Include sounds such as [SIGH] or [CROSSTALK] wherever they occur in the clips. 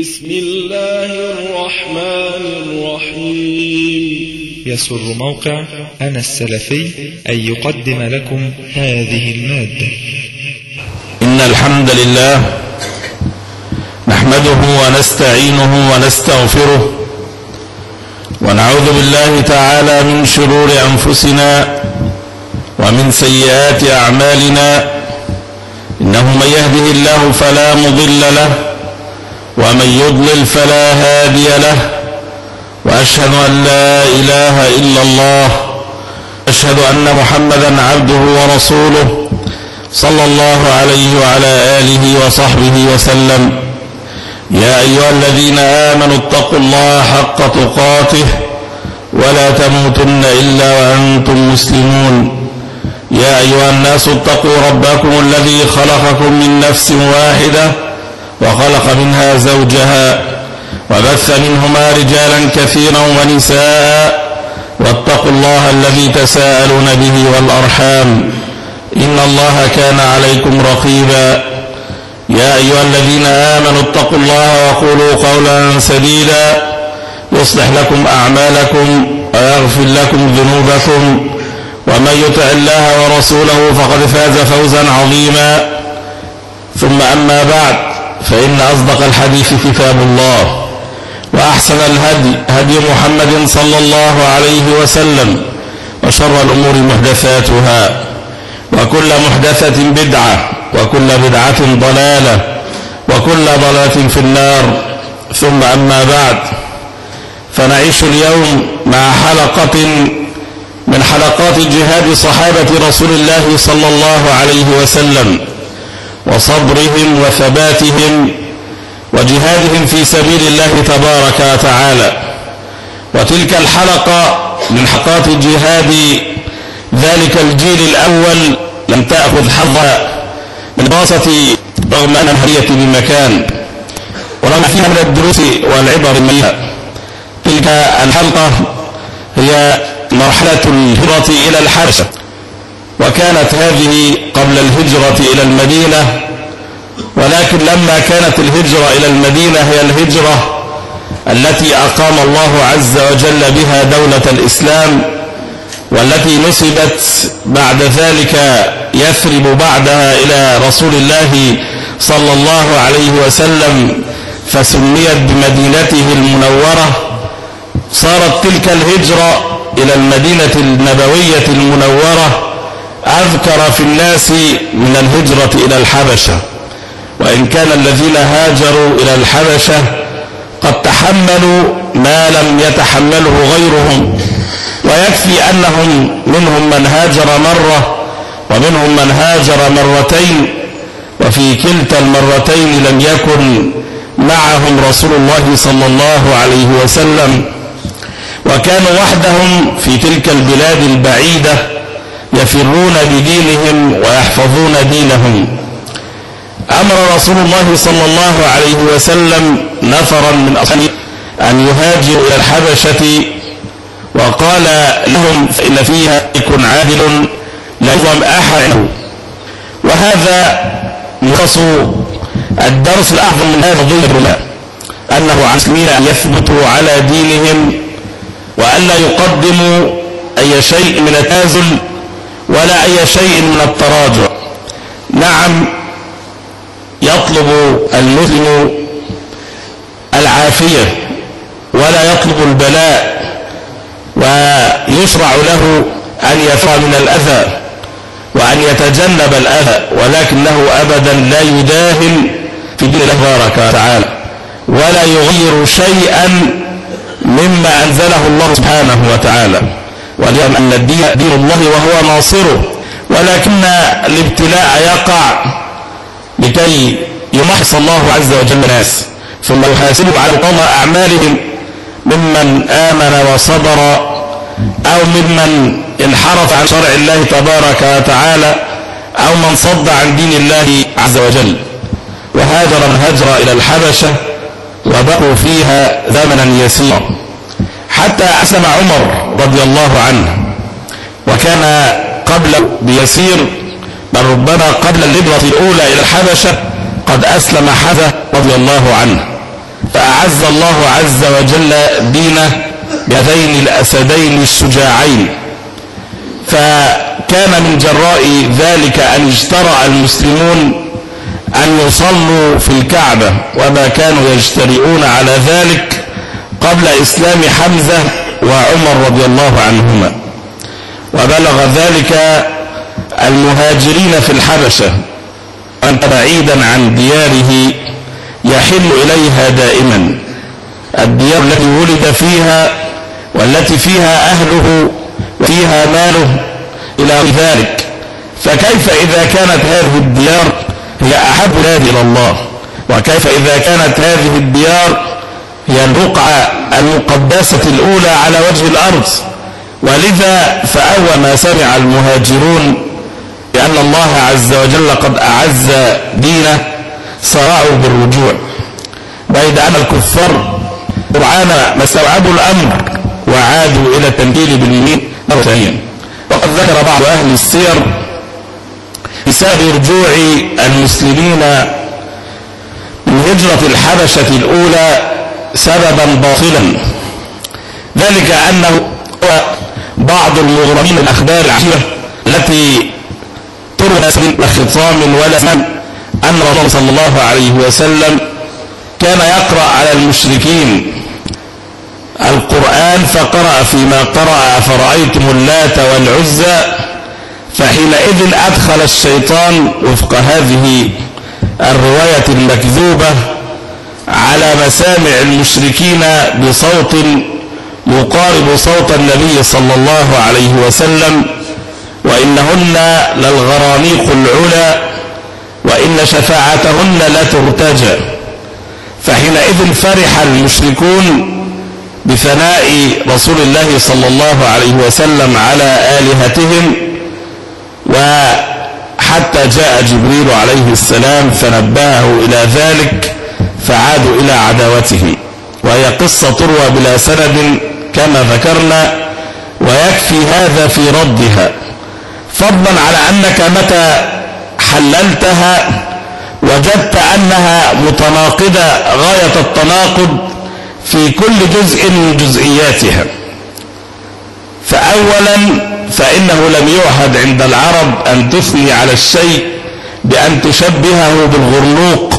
بسم الله الرحمن الرحيم. يسر موقع أنا السلفي أن يقدم لكم هذه المادة. إن الحمد لله نحمده ونستعينه ونستغفره ونعوذ بالله تعالى من شرور أنفسنا ومن سيئات أعمالنا. إنه من يهده الله فلا مضل له ومن يضلل فلا هادي له وأشهد أن لا إله إلا الله أشهد أن محمدا عبده ورسوله صلى الله عليه وعلى آله وصحبه وسلم. يا أيها الذين آمنوا اتقوا الله حق تقاته ولا تموتن إلا وأنتم مسلمون. يا أيها الناس اتقوا ربكم الذي خلقكم من نفس واحدة وخلق منها زوجها وبث منهما رجالا كثيرا ونساء واتقوا الله الذي تساءلون به والأرحام إن الله كان عليكم رقيبا يا أيها الذين آمنوا اتقوا الله وقولوا قولا سديدا يصلح لكم أعمالكم ويغفر لكم ذنوبكم ومن يطع الله ورسوله فقد فاز فوزا عظيما ثم أما بعد فإن أصدق الحديث كتاب الله وأحسن الهدي هدي محمد صلى الله عليه وسلم وشر الأمور محدثاتها وكل محدثة بدعة وكل بدعة ضلالة وكل ضلالة في النار. ثم أما بعد فنعيش اليوم مع حلقة من حلقات جهاد صحابة رسول الله صلى الله عليه وسلم. وصبرهم وثباتهم وجهادهم في سبيل الله تبارك وتعالى. وتلك الحلقة من حلقات جهاد ذلك الجيل الأول لم تأخذ حظها من دراسة رغم أن الهرية بمكان ورغم فيها من الدروس والعبر منها تلك الحلقة هي مرحلة الهجرة إلى الحبشة وكانت هذه قبل الهجرة إلى المدينة ولكن لما كانت الهجرة إلى المدينة هي الهجرة التي أقام الله عز وجل بها دولة الإسلام والتي نسبت بعد ذلك يثرب بعدها إلى رسول الله صلى الله عليه وسلم فسميت بمدينته المنورة. صارت تلك الهجرة إلى المدينة النبوية المنورة. أذكر في الناس من الهجرة إلى الحبشة وإن كان الذين هاجروا إلى الحبشة قد تحملوا ما لم يتحمله غيرهم ويكفي أنهم منهم من هاجر مرة ومنهم من هاجر مرتين وفي كلتا المرتين لم يكن معهم رسول الله صلى الله عليه وسلم وكانوا وحدهم في تلك البلاد البعيدة يفرون بدينهم ويحفظون دينهم. أمر رسول الله صلى الله عليه وسلم نفرا من أصحابه أن يهاجروا إلى الحبشة وقال لهم فإن فيها يكون عادل لا يظلم أحد. وهذا مخص الدرس الأعظم من هذا الظلم أنه عن المسلمين أن يثبتوا على دينهم وأن لا يقدموا أي شيء من التازل ولا أي شيء من التراجع. نعم يطلب المسلم العافية ولا يطلب البلاء ويشرع له أن يفر من الأذى وأن يتجنب الأذى ولكنه أبدا لا يداهن في دين الله تبارك وتعالى. ولا يغير شيئا مما أنزله الله سبحانه وتعالى. وليعلم أن الدين دين الله وهو ناصره ولكن الابتلاء يقع لكي يمحص الله عز وجل الناس ثم يحاسبهم على قوم أعمالهم ممن آمن وصبر أو ممن انحرف عن شرع الله تبارك وتعالى أو من صد عن دين الله عز وجل. وهاجر من هجر إلى الحبشة وبقوا فيها زمنا يسيرا. حتى أسلم عمر رضي الله عنه. وكان قبل بيسير بل ربما قبل الهجرة الأولى إلى الحبشة قد أسلم حذا رضي الله عنه. فأعز الله عز وجل دينه بهذين الأسدين الشجاعين. فكان من جراء ذلك أن اجترأ المسلمون أن يصلوا في الكعبة وما كانوا يجترئون على ذلك قبل إسلام حمزة وعمر رضي الله عنهما. وبلغ ذلك المهاجرين في الحبشة أنت بعيدا عن دياره يحل إليها دائما. الديار التي ولد فيها والتي فيها أهله وفيها ماله إلى ذلك. فكيف إذا كانت هذه الديار هي أحب إلى الله؟ وكيف إذا كانت هذه الديار هي البقعة المقدسة الأولى على وجه الأرض. ولذا فأول ما سمع المهاجرون بأن الله عز وجل قد أعز دينه صرعوا بالرجوع. بيد أن الكفار قرآن ما استوعبوا الأمر وعادوا إلى التنكيل باليمين مرة ثانية وقد ذكر بعض أهل السير بسبب رجوع المسلمين من هجرة الحبشة الأولى سببا باطلا. ذلك أنه بعض المغرمين الأخبار العشيرة التي ترى من خطام ولا سنة أن رسول صلى الله عليه وسلم كان يقرأ على المشركين القرآن فقرأ فيما قرأ أفرأيتم اللات والعزى؟ فحينئذ أدخل الشيطان وفق هذه الرواية المكذوبة. على مسامع المشركين بصوت يقارب صوت النبي صلى الله عليه وسلم وإنهن للغرانيق العلا وإن شفاعتهن لترتجى فحينئذ فرح المشركون بثناء رسول الله صلى الله عليه وسلم على آلهتهم وحتى جاء جبريل عليه السلام فنبهه إلى ذلك. فعادوا إلى عداوتهم وهي قصة تروى بلا سند كما ذكرنا ويكفي هذا في ردها. فضلا على أنك متى حللتها وجدت أنها متناقضة غاية التناقض في كل جزء من جزئياتها. فأولا فإنه لم يعهد عند العرب أن تثني على الشيء بأن تشبهه بالغرنوق.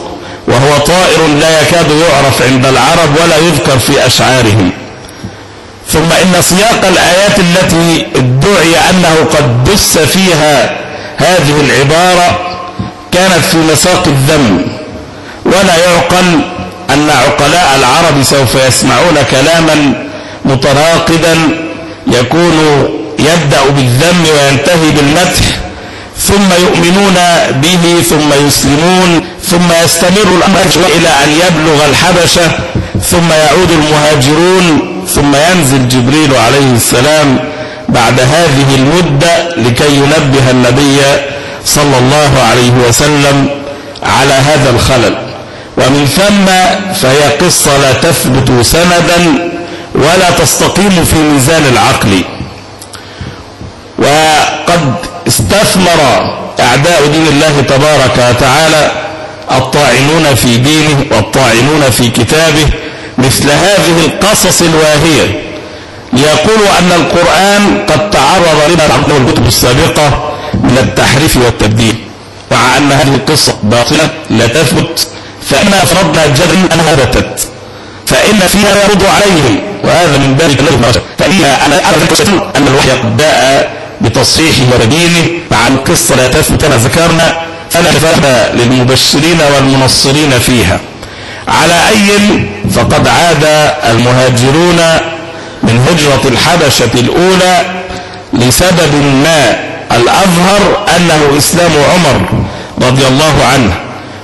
وهو طائر لا يكاد يعرف عند العرب ولا يذكر في أشعارهم. ثم إن سياق الآيات التي ادعي أنه قد دس فيها هذه العبارة كانت في مساق الذم. ولا يعقل أن عقلاء العرب سوف يسمعون كلاما متناقضا يكون يبدأ بالذم وينتهي بالمدح. ثم يؤمنون به ثم يسلمون ثم يستمر الأمر إلى أن يبلغ الحبشة ثم يعود المهاجرون ثم ينزل جبريل عليه السلام بعد هذه المدة لكي ينبه النبي صلى الله عليه وسلم على هذا الخلل. ومن ثم فهي قصة لا تثبت سندا ولا تستقيم في ميزان العقل. وقد استثمر أعداء دين الله تبارك وتعالى الطاعنون في دينه والطاعنون في كتابه مثل هذه القصص الواهية. ليقولوا أن القرآن قد تعرض لما تعرضه الكتب السابقة من التحريف والتبديل مع أن هذه القصة باطلة لا تثبت فإنا أفرضنا الجدل أنها بتت فإن فيها يرد عليهم وهذا من ذلك الذي فإنها أنا أعرف أن الوحي قد باء بتصحيحه وتبيينه مع القصة لا تثبت كما ذكرنا فلا فهم للمبشرين والمنصرين فيها. على أي فقد عاد المهاجرون من هجرة الحبشة الأولى لسبب ما الأظهر أنه إسلام عمر رضي الله عنه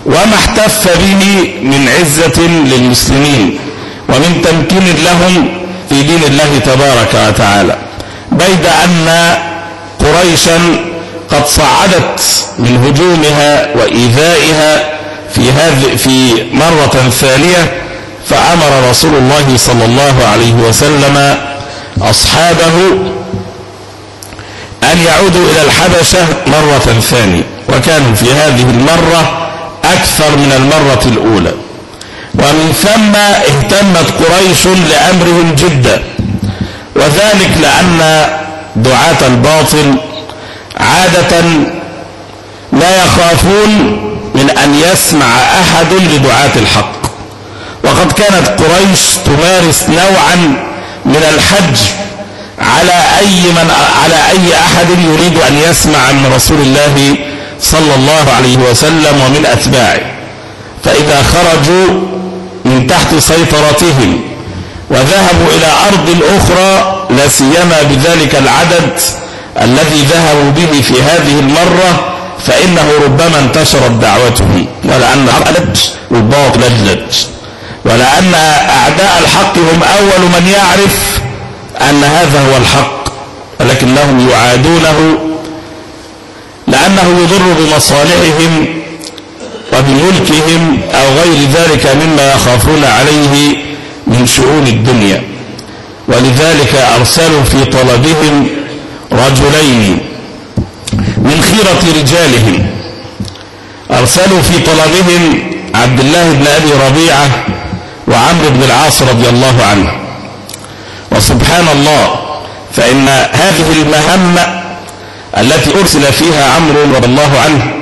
وما احتف به من عزة للمسلمين ومن تمكين لهم في دين الله تبارك وتعالى. بيد أن قريشا قد صعدت من هجومها وإيذائها في هذه في مرة ثانية فأمر رسول الله صلى الله عليه وسلم أصحابه أن يعودوا إلى الحبشة مرة ثانية. وكانوا في هذه المرة أكثر من المرة الأولى. ومن ثم اهتمت قريش لأمرهم جدا. وذلك لأن دعاة الباطل عادة لا يخافون من أن يسمع أحد لدعاة الحق. وقد كانت قريش تمارس نوعا من الحج على أي, من على أي أحد يريد أن يسمع من رسول الله صلى الله عليه وسلم ومن أتباعه. فإذا خرجوا من تحت سيطرتهم وذهبوا إلى أرض أخرى لا سيما بذلك العدد الذي ذهبوا به في هذه المرة فإنه ربما انتشرت دعوتهم ولأن الحق والباطل لجلج ولأن أعداء الحق هم أول من يعرف أن هذا هو الحق ولكنهم يعادونه لأنه يضر بمصالحهم وبملكهم أو غير ذلك مما يخافون عليه من شؤون الدنيا. ولذلك أرسلوا في طلبهم رجلين من خيرة رجالهم. أرسلوا في طلبهم عبد الله بن أبي ربيعة وعمرو بن العاص رضي الله عنه. وسبحان الله فإن هذه المهمة التي أرسل فيها عمرو رضي الله عنه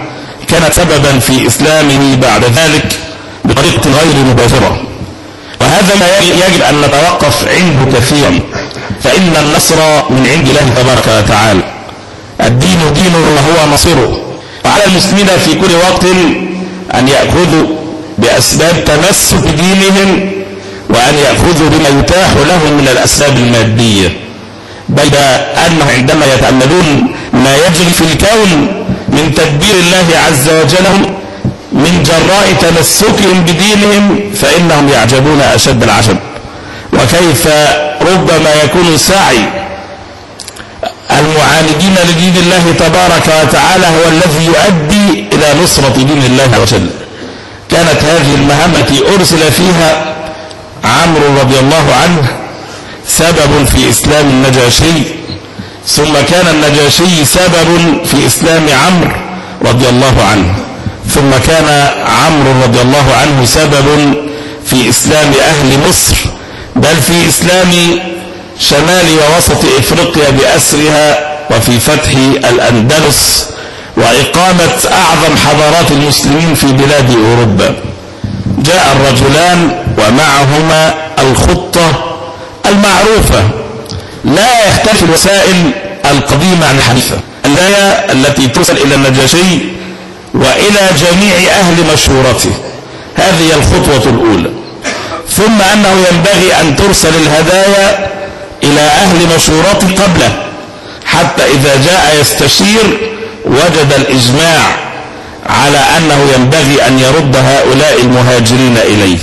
كانت سببا في إسلامه بعد ذلك بطريقة غير مباشرة. وهذا ما يجب أن نتوقف عنده كثيرا. فإن النصر من عند الله تبارك وتعالى. الدين دين وهو نصره وعلى المسلمين في كل وقت أن يأخذوا بأسباب تمسك دينهم وأن يأخذوا بما يتاح لهم من الأسباب المادية. بيد أنهم عندما يتأملون ما يجري في الكون من تدبير الله عز وجل من جراء تمسكهم بدينهم فإنهم يعجبون أشد العجب. وكيف ربما يكون سعي المعاندين لدين الله تبارك وتعالى هو الذي يؤدي إلى نصرة دين الله عز وجل. كانت هذه المهمة أرسل فيها عمرو رضي الله عنه سبب في إسلام النجاشي ثم كان النجاشي سبب في إسلام عمرو رضي الله عنه. ثم كان عمرو رضي الله عنه سبب في إسلام أهل مصر بل في إسلام شمال ووسط إفريقيا بأسرها وفي فتح الأندلس وإقامة أعظم حضارات المسلمين في بلاد أوروبا. جاء الرجلان ومعهما الخطة المعروفة. لا يختلف الوسائل القديمة عن الحديثة. الآية التي ترسل إلى النجاشي وإلى جميع أهل مشورته. هذه الخطوة الأولى. ثم أنه ينبغي أن ترسل الهدايا إلى أهل مشورته قبله حتى إذا جاء يستشير وجد الإجماع على أنه ينبغي أن يرد هؤلاء المهاجرين إليه.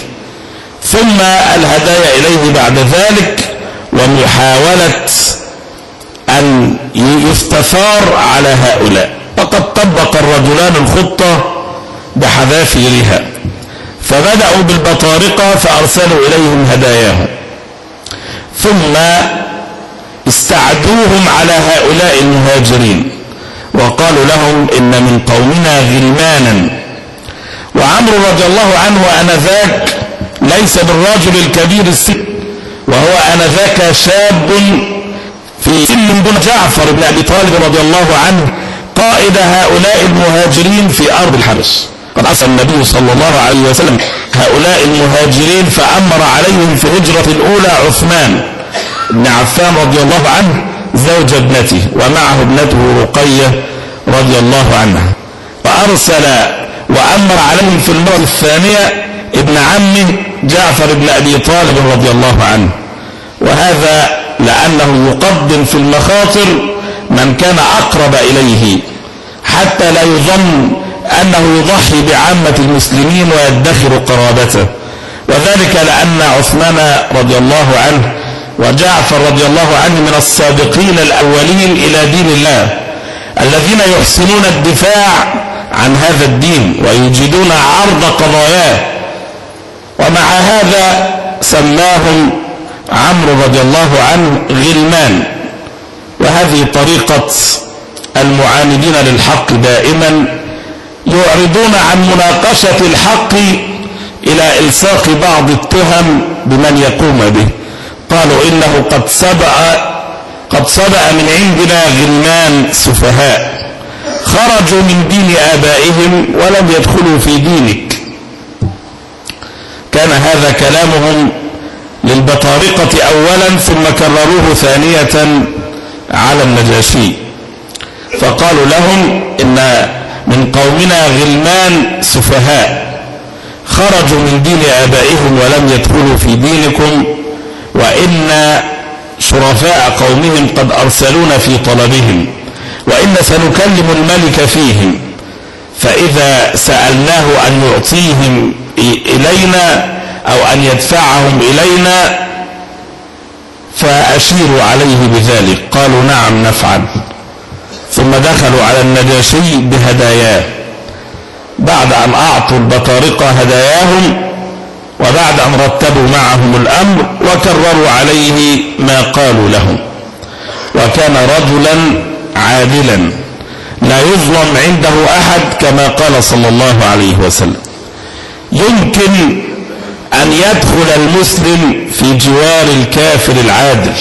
ثم الهدايا إليه بعد ذلك ومحاولة أن يستثار على هؤلاء. وقد طبق الرجلان الخطة بحذافيرها. فبدأوا بالبطارقة فأرسلوا إليهم هداياهم. ثم استعدوهم على هؤلاء المهاجرين وقالوا لهم إن من قومنا غلمانا. وعمرو رضي الله عنه أنذاك ليس بالرجل الكبير السن وهو أنذاك شاب في سن بن جعفر بن أبي طالب رضي الله عنه. قائد هؤلاء المهاجرين في أرض الحبش قد أرسل النبي صلى الله عليه وسلم هؤلاء المهاجرين فأمر عليهم في الهجرة الأولى عثمان بن عفان رضي الله عنه زوج ابنته ومعه ابنته رقية رضي الله عنها. وأرسل وأمر عليهم في المرة الثانية ابن عمه جعفر بن أبي طالب رضي الله عنه. وهذا لأنه يقدم في المخاطر من كان أقرب إليه حتى لا يظن أنه يضحي بعامة المسلمين ويدخر قرابته. وذلك لأن عثمان رضي الله عنه وجعفر رضي الله عنه من السابقين الأولين إلى دين الله الذين يحسنون الدفاع عن هذا الدين ويجدون عرض قضاياه. ومع هذا سماهم عمرو رضي الله عنه غلمان. وهذه طريقة المعاندين للحق دائما يعرضون عن مناقشة الحق إلى إلصاق بعض التهم بمن يقوم به. قالوا إنه قد سبأ قد سبأ من عندنا غلمان سفهاء. خرجوا من دين آبائهم ولم يدخلوا في دينك. كان هذا كلامهم للبطارقة أولا ثم كرروه ثانية. على النجاشي. فقالوا لهم إن من قومنا غلمان سفهاء. خرجوا من دين آبائهم ولم يدخلوا في دينكم. وإن شرفاء قومهم قد أرسلون في طلبهم. وإن سنكلم الملك فيهم. فإذا سألناه أن يعطيهم إلينا أو أن يدفعهم إلينا فأشيروا عليه بذلك. قالوا نعم نفعل. ثم دخلوا على النجاشي بهداياه. بعد أن أعطوا البطارقة هداياهم وبعد أن رتبوا معهم الأمر وكرروا عليه ما قالوا لهم. وكان رجلا عادلا لا يظلم عنده أحد كما قال صلى الله عليه وسلم. يمكن أن يدخل المسلم في جوار الكافر العادل.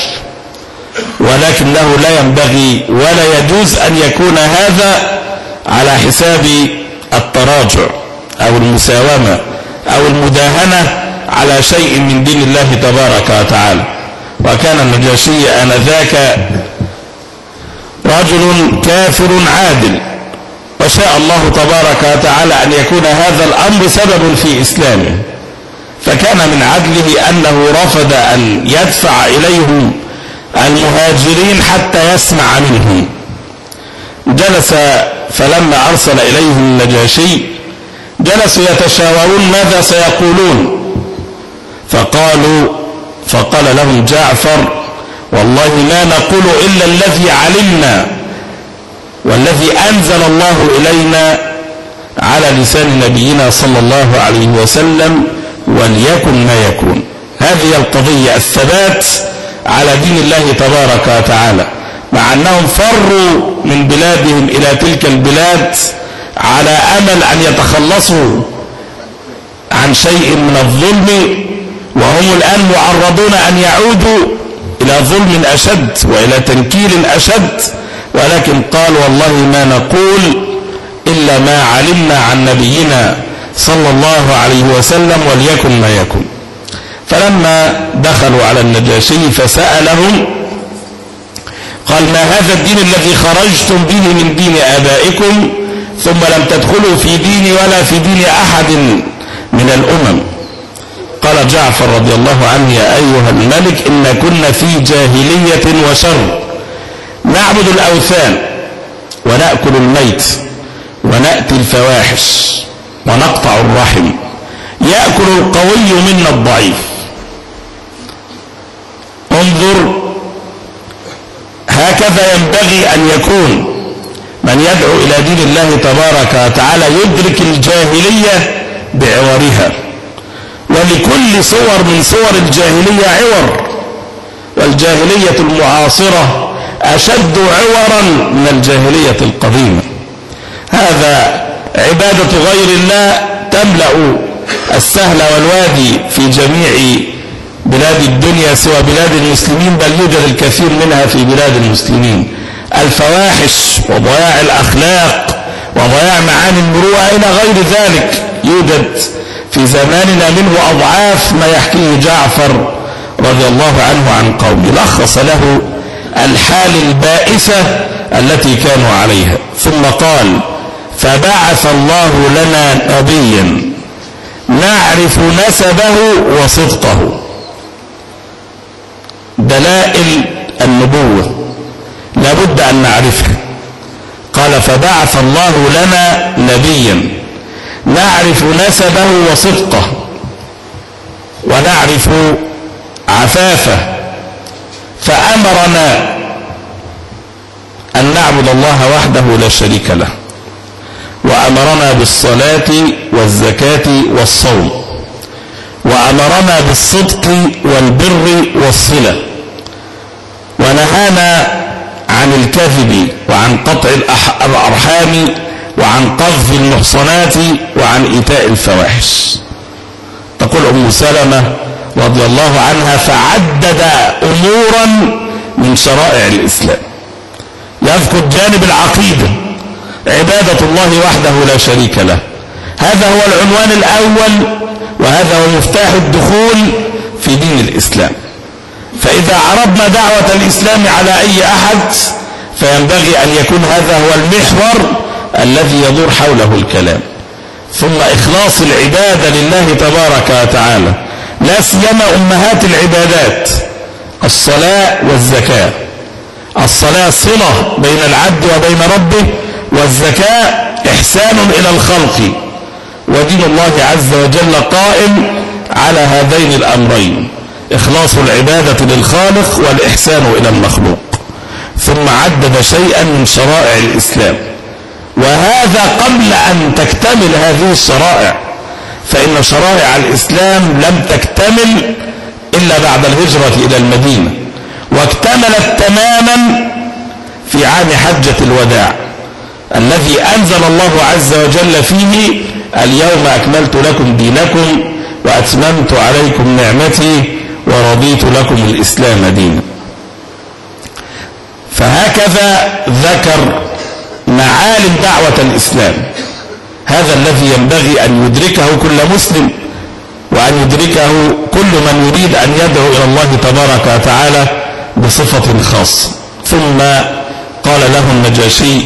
ولكنه لا ينبغي ولا يجوز أن يكون هذا على حساب التراجع أو المساومة أو المداهنة على شيء من دين الله تبارك وتعالى. وكان النجاشي آنذاك رجل كافر عادل. وشاء الله تبارك وتعالى أن يكون هذا الأمر سبب في إسلامه. فكان من عدله أنه رفض أن يدفع إليهم المهاجرين حتى يسمع منهم جلس فلما أرسل إليهم النجاشي جلسوا يتشاورون ماذا سيقولون. فقالوا فقال لهم جعفر والله ما نقول إلا الذي علمنا والذي أنزل الله إلينا على لسان نبينا صلى الله عليه وسلم وليكن ما يكون. هذه القضية الثبات على دين الله تبارك وتعالى مع أنهم فروا من بلادهم إلى تلك البلاد على أمل أن يتخلصوا عن شيء من الظلم وهم الآن معرضون أن يعودوا إلى ظلم أشد وإلى تنكيل أشد ولكن قال والله ما نقول إلا ما علمنا عن نبينا صلى الله عليه وسلم وليكن ما يكن. فلما دخلوا على النجاشي فسألهم قال ما هذا الدين الذي خرجتم به من دين آبائكم ثم لم تدخلوا في ديني ولا في دين أحد من الأمم؟ قال جعفر رضي الله عنه يا أيها الملك إن كنا في جاهلية وشر. نعبد الأوثان ونأكل الميت ونأتي الفواحش. ونقطع الرحم. يأكل القوي منا الضعيف. انظر. هكذا ينبغي أن يكون. من يدعو إلى دين الله تبارك وتعالى يدرك الجاهلية بعورها ولكل صور من صور الجاهلية عور. والجاهلية المعاصرة أشد عورا من الجاهلية القديمة. هذا عبادة غير الله تملأ السهل والوادي في جميع بلاد الدنيا سوى بلاد المسلمين بل يوجد الكثير منها في بلاد المسلمين. الفواحش وضياع الأخلاق وضياع معاني المروءة إلى غير ذلك يوجد في زماننا منه أضعاف ما يحكيه جعفر رضي الله عنه عن قومه. لخص له الحال البائسة التي كانوا عليها. ثم قال فبعث الله لنا نبيا نعرف نسبه وصدقه. دلائل النبوة. لابد أن نعرفها. قال فبعث الله لنا نبيا نعرف نسبه وصدقه. ونعرف عفافه. فأمرنا أن نعبد الله وحده لا شريك له. وأمرنا بالصلاة والزكاة والصوم. وأمرنا بالصدق والبر والصلة. ونهانا عن الكذب وعن قطع الأرحام وعن قذف المحصنات وعن إيتاء الفواحش. تقول أم سلمة رضي الله عنها فعدد أمورا من شرائع الإسلام. يذكر جانب العقيدة. عبادة الله وحده لا شريك له. هذا هو العنوان الأول وهذا هو مفتاح الدخول في دين الإسلام. فإذا عرضنا دعوة الإسلام على أي أحد فينبغي أن يكون هذا هو المحور الذي يدور حوله الكلام. ثم إخلاص العبادة لله تبارك وتعالى. لا سيما أمهات العبادات الصلاة والزكاة. الصلاة صلة بين العبد وبين ربه والزكاة إحسان إلى الخلق. ودين الله عز وجل قائم على هذين الأمرين. إخلاص العبادة للخالق والإحسان إلى المخلوق. ثم عدد شيئا من شرائع الإسلام. وهذا قبل أن تكتمل هذه الشرائع. فإن شرائع الإسلام لم تكتمل إلا بعد الهجرة إلى المدينة. واكتملت تماما في عام حجة الوداع. الذي أنزل الله عز وجل فيه اليوم أكملت لكم دينكم وأتممت عليكم نعمتي ورضيت لكم الإسلام دينا. فهكذا ذكر معالم دعوة الإسلام. هذا الذي ينبغي أن يدركه كل مسلم وأن يدركه كل من يريد أن يدعو إلى الله تبارك وتعالى بصفة خاصة. ثم قال له النجاشي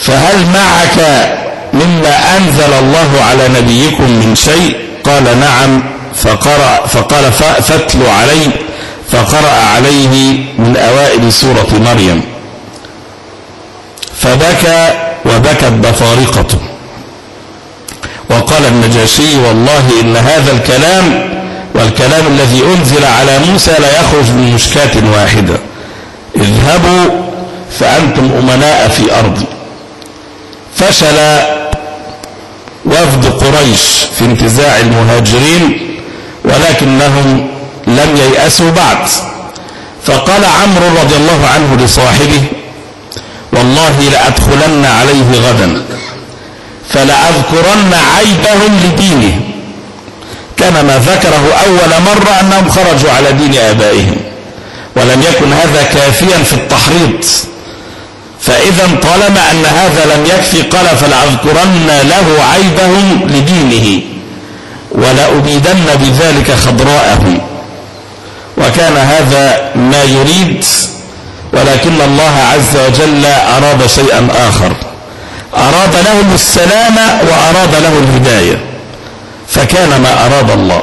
فهل معك مما أنزل الله على نبيكم من شيء؟ قال نعم فقرأ فقال فاتل علي فقرأ عليه من أوائل سورة مريم. فبكى وبكت بطارقته وقال النجاشي والله إن هذا الكلام والكلام الذي أنزل على موسى لا يخرج من مشكاة واحدة. اذهبوا فأنتم أمناء في أرضي. فشل وفد قريش في انتزاع المهاجرين ولكنهم لم ييأسوا بعد. فقال عمرو رضي الله عنه لصاحبه والله لأدخلن عليه غدا فلأذكرن عيبهم لدينه كان ما ذكره أول مرة أنهم خرجوا على دين آبائهم ولم يكن هذا كافيا في التحريض. فإذا طالما أن هذا لم يكفي قال فلأذكرن له عيبهم لدينه ولأبيدن بذلك خضراءهم. وكان هذا ما يريد ولكن الله عز وجل أراد شيئا آخر. أراد لهم السلام وأراد له الهداية. فكان ما أراد الله.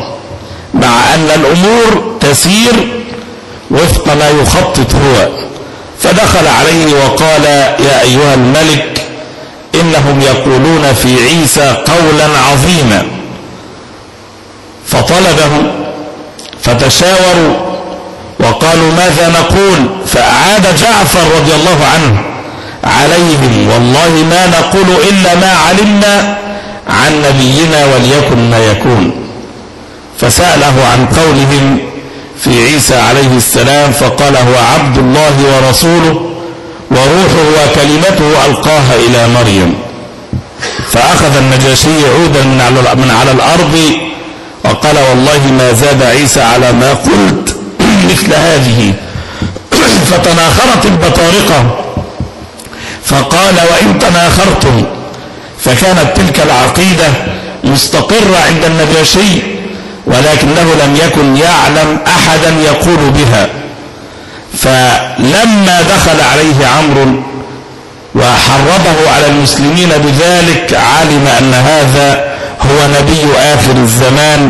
مع أن الأمور تسير وفق ما يخطط هو. فدخل عليه وقال يا أيها الملك إنهم يقولون في عيسى قولا عظيما. فطلبهم فتشاوروا وقالوا ماذا نقول؟ فأعاد جعفر رضي الله عنه عليهم والله ما نقول إلا ما علمنا عن نبينا وليكن ما يكون. فسأله عن قولهم في عيسى عليه السلام فقال هو عبد الله ورسوله وروحه وكلمته ألقاها إلى مريم. فأخذ النجاشي عودا من على الأرض وقال والله ما زاد عيسى على ما قلت [CLEARS THROAT] مثل هذه. [CLEARS THROAT] فتناخرت البطارقة فقال وإن تناخرتم فكانت تلك العقيدة مستقرة عند النجاشي. ولكنه لم يكن يعلم أحدا يقول بها. فلما دخل عليه عمرو وحرضه على المسلمين بذلك علم أن هذا هو نبي آخر الزمان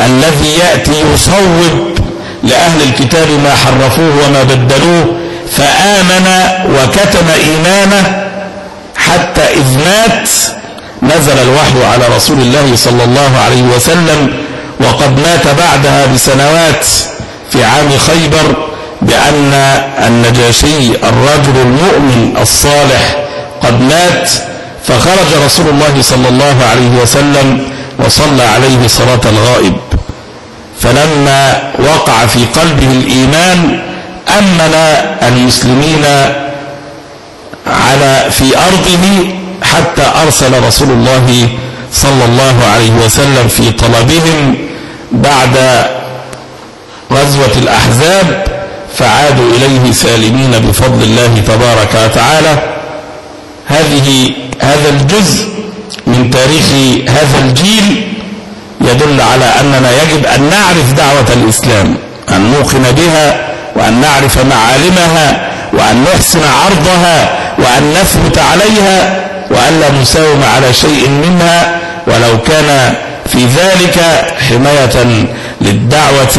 الذي يأتي يصوب لأهل الكتاب ما حرفوه وما بدلوه. فآمن وكتم إيمانه حتى إذ مات. نزل الوحي على رسول الله صلى الله عليه وسلم وقد مات بعدها بسنوات في عام خيبر بأن النجاشي الرجل المؤمن الصالح قد مات فخرج رسول الله صلى الله عليه وسلم وصلى عليه صلاة الغائب. فلما وقع في قلبه الإيمان أمن المسلمين على في أرضه حتى أرسل رسول الله صلى الله عليه وسلم في طلبهم بعد غزوة الأحزاب فعادوا إليه سالمين بفضل الله تبارك وتعالى. هذه هذا الجزء من تاريخ هذا الجيل يدل على أننا يجب أن نعرف دعوة الإسلام أن نوقن بها وأن نعرف معالمها وأن نحسن عرضها وأن نثبت عليها وألا نساوم على شيء منها ولو كان في ذلك حماية للدعوة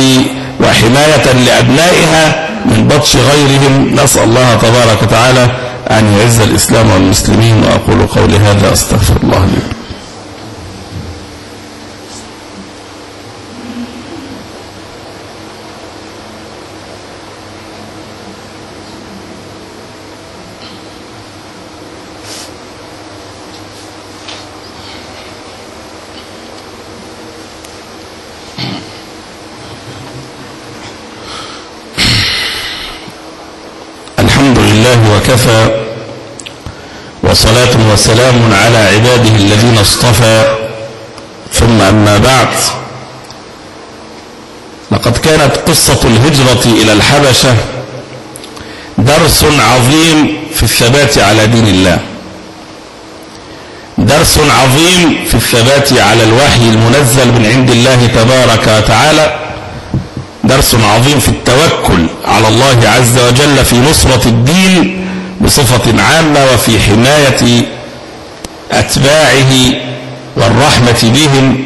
وحماية لأبنائها من بطش غيرهم. نسأل الله تبارك وتعالى أن يعز الإسلام والمسلمين. وأقول قولي هذا أستغفر الله لي. الحمد لله وكفى وصلاة وسلام على عباده الذين اصطفى. ثم أما بعد لقد كانت قصة الهجرة إلى الحبشة درس عظيم في الثبات على دين الله. درس عظيم في الثبات على الوحي المنزل من عند الله تبارك وتعالى. درس عظيم في التوكل على الله عز وجل في نصرة الدين بصفة عامة وفي حماية أتباعه والرحمة بهم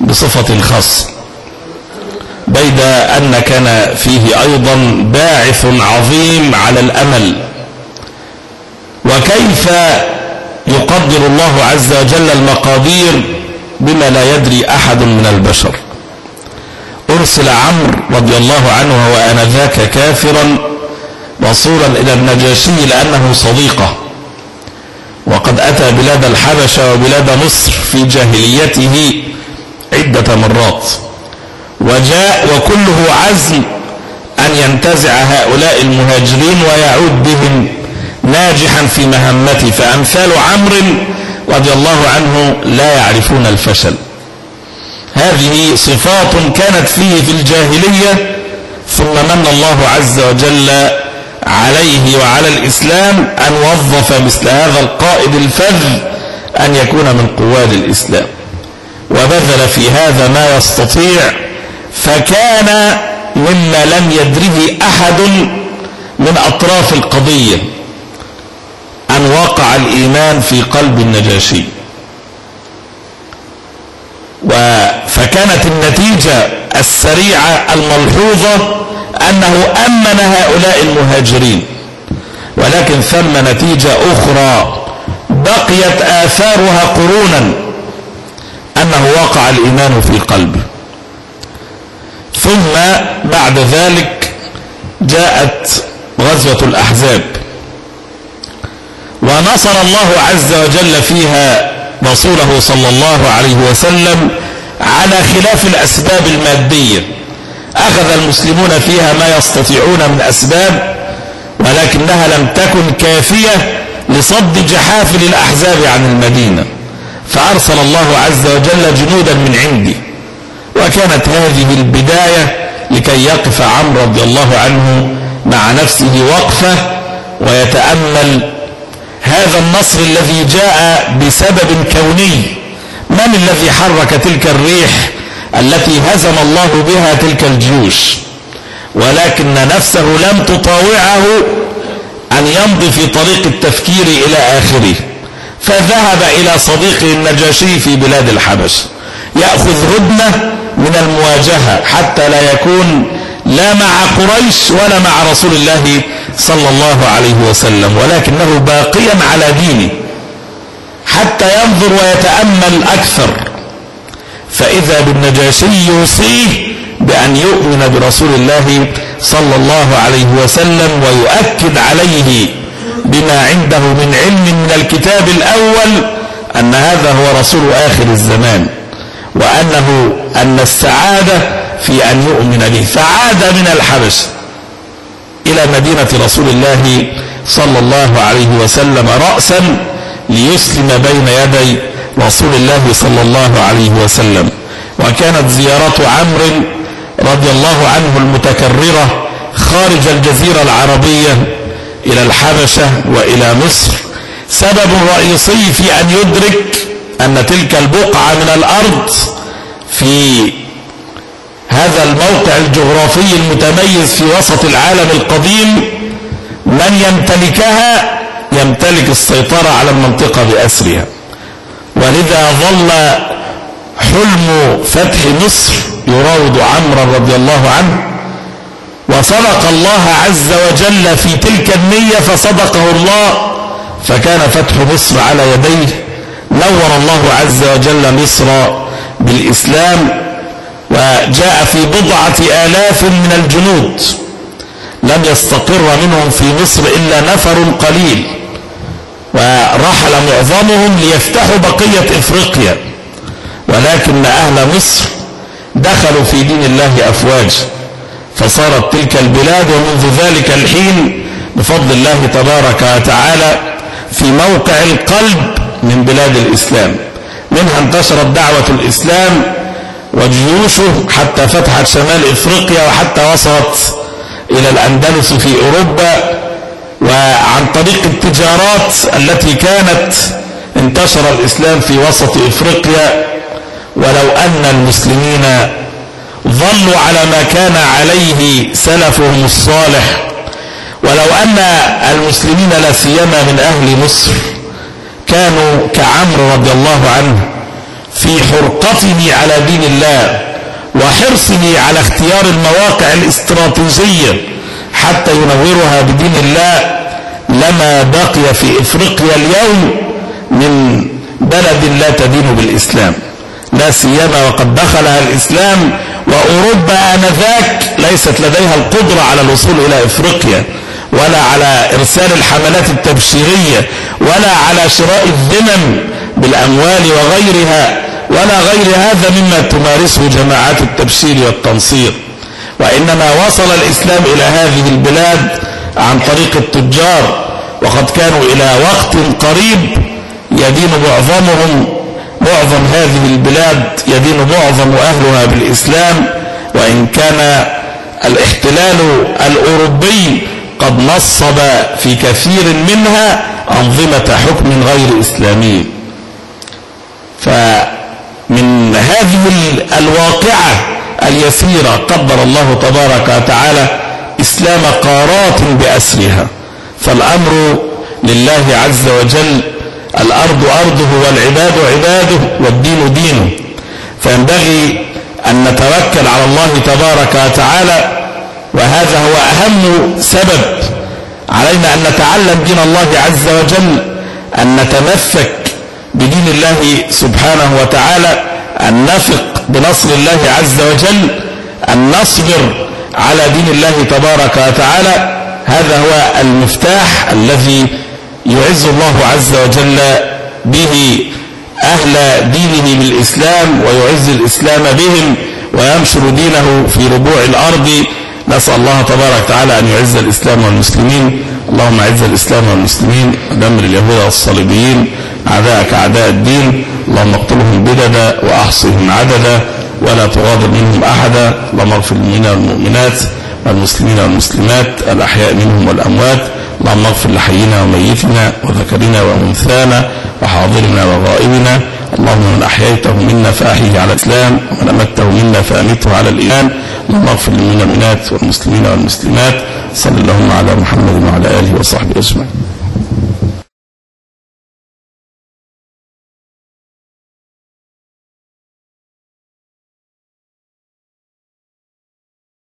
بصفة خاصة. بيد أن كان فيه أيضا باعث عظيم على الأمل. وكيف يقدر الله عز وجل المقادير بما لا يدري أحد من البشر؟ أرسل عمرو رضي الله عنه وهو آنذاك كافرا رسولا إلى النجاشي لأنه صديقه. وقد أتى بلاد الحبشة وبلاد مصر في جاهليته عدة مرات. وجاء وكله عزم أن ينتزع هؤلاء المهاجرين ويعود بهم ناجحا في مهمته. فأمثال عمرو رضي الله عنه لا يعرفون الفشل. هذه صفات كانت فيه في الجاهلية ثم من الله عز وجل عليه وعلى الإسلام أن وظف مثل هذا القائد الفذ أن يكون من قواد الإسلام. وبذل في هذا ما يستطيع فكان مما لم يدره أحد من أطراف القضية أن وقع الإيمان في قلب النجاشي. فكانت النتيجة السريعة الملحوظة أنه أمن هؤلاء المهاجرين ولكن ثم نتيجة أخرى بقيت آثارها قرونا أنه وقع الإيمان في قلبه ثم بعد ذلك جاءت غزوة الأحزاب ونصر الله عز وجل فيها رسوله صلى الله عليه وسلم على خلاف الأسباب المادية. أخذ المسلمون فيها ما يستطيعون من أسباب ولكنها لم تكن كافية لصد جحافل الأحزاب عن المدينة. فأرسل الله عز وجل جنودا من عنده. وكانت هذه البداية لكي يقف عمرو رضي الله عنه مع نفسه وقفة ويتأمل هذا النصر الذي جاء بسبب كوني. من الذي حرك تلك الريح التي هزم الله بها تلك الجيوش؟ ولكن نفسه لم تطاوعه أن يمضي في طريق التفكير إلى آخره. فذهب إلى صديقه النجاشي في بلاد الحبش يأخذ هدنة من المواجهة حتى لا يكون لا مع قريش ولا مع رسول الله صلى الله عليه وسلم ولكنه باقيا على دينه حتى ينظر ويتأمل أكثر. فإذا بالنجاشي يوصيه بأن يؤمن برسول الله صلى الله عليه وسلم ويؤكد عليه بما عنده من علم من الكتاب الأول أن هذا هو رسول آخر الزمان وأنه أن السعادة في أن يؤمن به. فعاد من الحبش إلى مدينة رسول الله صلى الله عليه وسلم رأسا ليسلم بين يدي رسول الله صلى الله عليه وسلم. وكانت زيارة عمرو رضي الله عنه المتكررة خارج الجزيرة العربية إلى الحبشة وإلى مصر. سبب رئيسي في أن يدرك أن تلك البقعة من الأرض في هذا الموقع الجغرافي المتميز في وسط العالم القديم من يمتلكها؟ يمتلك السيطرة على المنطقة بأسرها. ولذا ظل حلم فتح مصر يراود عمرا رضي الله عنه وصدق الله عز وجل في تلك النية فصدقه الله فكان فتح مصر على يديه نور الله عز وجل مصر بالإسلام وجاء في بضعة آلاف من الجنود. لم يستقر منهم في مصر إلا نفر قليل. ورحل معظمهم ليفتحوا بقية إفريقيا. ولكن أهل مصر دخلوا في دين الله أفواجا فصارت تلك البلاد ومنذ ذلك الحين بفضل الله تبارك وتعالى في موقع القلب من بلاد الإسلام. منها انتشرت دعوة الإسلام وجيوشه حتى فتحت شمال إفريقيا وحتى وصلت إلى الأندلس في أوروبا وعن طريق التجارات التي كانت انتشر الإسلام في وسط إفريقيا. ولو أن المسلمين ظلوا على ما كان عليه سلفهم الصالح ولو أن المسلمين لا سيما من أهل مصر كانوا كعمرو رضي الله عنه في حرقته على دين الله وحرصه على اختيار المواقع الاستراتيجية حتى ينورها بدين الله لما بقي في إفريقيا اليوم من بلد لا تدين بالإسلام. لا سيما وقد دخلها الإسلام وأوروبا آنذاك ليست لديها القدرة على الوصول إلى إفريقيا ولا على إرسال الحملات التبشيرية ولا على شراء الذمم بالأموال وغيرها. ولا غير هذا مما تمارسه جماعات التبشير والتنصير وإنما وصل الإسلام إلى هذه البلاد عن طريق التجار وقد كانوا إلى وقت قريب يدين معظمهم معظم هذه البلاد يدين معظم أهلها بالإسلام. وإن كان الاحتلال الأوروبي قد نصب في كثير منها أنظمة حكم غير إسلامي. فمن هذه الواقعة اليسيرة قدر الله تبارك وتعالى إسلام قارات بأسرها. فالأمر لله عز وجل الأرض أرضه والعباد عباده والدين دينه. فينبغي أن نتوكل على الله تبارك وتعالى وهذا هو أهم سبب. علينا أن نتعلم دين الله عز وجل أن نتمسك بدين الله سبحانه وتعالى أن نثق بنصر الله عز وجل أن نصبر على دين الله تبارك وتعالى. هذا هو المفتاح الذي يعز الله عز وجل به أهل دينه بالإسلام ويعز الإسلام بهم وينشر دينه في ربوع الأرض. نسأل الله تبارك وتعالى أن يعز الإسلام والمسلمين. اللهم أعز الإسلام والمسلمين ودمر اليهود والصليبيين أعداءك أعداء الدين. اللهم اقتلهم بددا وأحصهم عددا ولا تغادر منهم أحدا. اللهم اغفر للمؤمنين والمؤمنات والمسلمين والمسلمات الأحياء منهم والأموات. اللهم اغفر لحينا وميتنا وذكرنا وأنثانا وحاضرنا وغائبنا. اللهم من أحييته منا فأحيه على الإسلام ومن أمته منا فأمته على الإيمان. اللهم اغفر للمؤمنات والمسلمين والمسلمات. صلى اللهم على محمد وعلى آله وصحبه أجمعين.